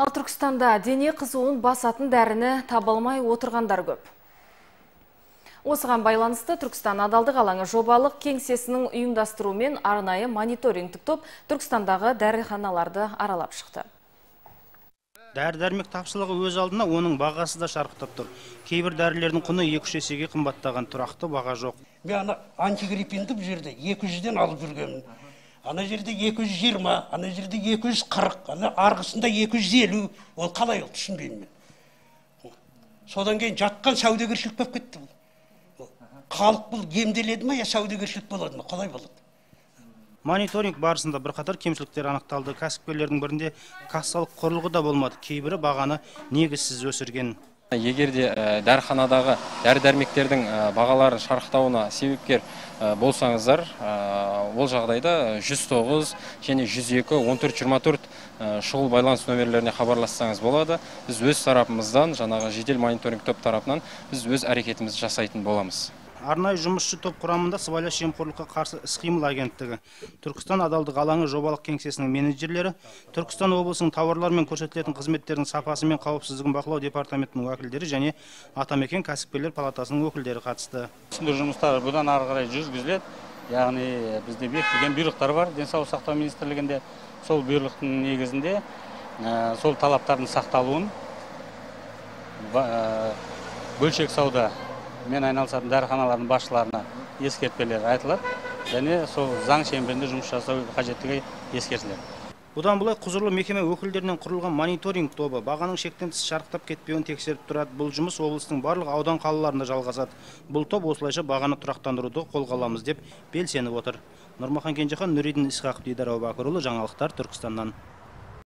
Ал Түркістанда дене қызуын басатын дәріні таба алмай отырғандар көп. Осыған байланысты Түркістан адалдық алаңы жобалық кеңсесінің ұйымдастыруымен арнайы мониторингтік топ Түркістандағы дәріханаларды аралап шықты. дәрі дәрмек тапшылығы өз алдына оның бағасы да шарықтап тұр кейбір дәрілердің құны екі үш есеге қымбаттаған тұрақты баға жоқ мен ана антигриппинді бұл жерде екі жүзден алып жүргенмін ана жерде екі жүз жиырма ана жерде екі жүз қырық ана арғысында екі жүз елу. Ол қалай ол түсінбеймін мен. Содан кейін жатқан саудагершілік болып кетті бұл. Халық бұл емделеді ма я саудагершілік болады ма? Қалай болады? Мониторинг барысында бірқатар кемшіліктер анықталды. Кәсіпкерлердің бірінде кассалық құрылғы да болмады. Кейбірі бағаны негізсіз өсірген. Егер де дәріханадағы дәрі дәрмектердің бағаларын шарықтауына себепкер болсаңыздар ол жағдайда 109 және 102 14 24 шұғыл байланыс нөмірлеріне хабарлассаңыз болады. Біз өз тарапымыздан жаңағы жедел мониторинг топ тарапынан біз өз әрекетімізді жасайтын боламыз. Арнайы жұмысшы топ құрамында сыбайлас жемқорлыққа қарсы іс қимыл агенттігі түркістан адалдық алаңы жобалық кеңсесінің менеджерлері түркістан облысының тауарлар мен көрсетілетін қызметтердің сапасы мен қауіпсіздігін бақылау департаментінің уәкілдері және атамекен кәсіпкерлер палатасының өкілдері қатысты. Түсіндіру жұмыстары бұдан ары қарай жүргізіледі. Яғни бізде бекітілген бұйрықтар бар. Денсаулық сақтау министрлігінде сол бұйрықтың негізінде сол талаптардың сақталуын бөлшек сауда мен айналысатын дәріханалардың басшыларына ескертпелер айтылады. Және сол заң шеңберінде жұмыс жасау қажеттігі ескертіледі. Бұдан былай құзырлы мекеме өкілдерінен құрылған мониторинг тобы бағаның шектен тыс шарықтап кетпеуін тексеріп тұрады. Бұл жұмыс облыстың барлық аудан қалаларында жалғасады. Бұл топ осылайша бағаны тұрақтандыруды қолға аламыз деп белсеніп отыр. Нұрмахан кенжехан нұридин исқақов дидар әубәкірұлы жаңалықтар түркістаннан.